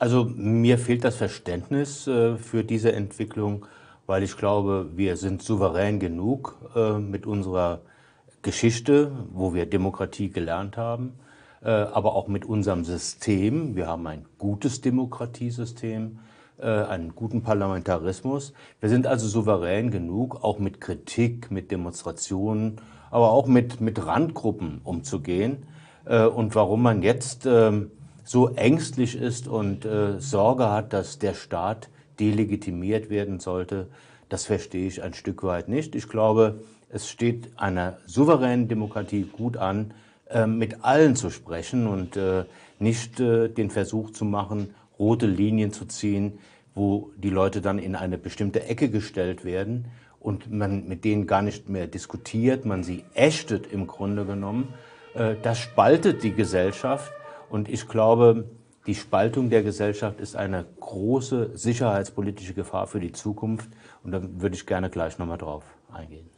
Also mir fehlt das Verständnis äh, für diese Entwicklung, weil ich glaube, wir sind souverän genug äh, mit unserer Geschichte, wo wir Demokratie gelernt haben, äh, aber auch mit unserem System. Wir haben ein gutes Demokratiesystem, einen guten Parlamentarismus. Wir sind also souverän genug, auch mit Kritik, mit Demonstrationen, aber auch mit, mit Randgruppen umzugehen. Und warum man jetzt ähm, so ängstlich ist und äh, Sorge hat, dass der Staat delegitimiert werden sollte, das verstehe ich ein Stück weit nicht. Ich glaube, es steht einer souveränen Demokratie gut an, äh, mit allen zu sprechen und äh, nicht äh, den Versuch zu machen, rote Linien zu ziehen, wo die Leute dann in eine bestimmte Ecke gestellt werden und man mit denen gar nicht mehr diskutiert, man sie ächtet im Grunde genommen. Äh, das spaltet die Gesellschaft und ich glaube, die Spaltung der Gesellschaft ist eine große sicherheitspolitische Gefahr für die Zukunft. Und da würde ich gerne gleich nochmal drauf eingehen.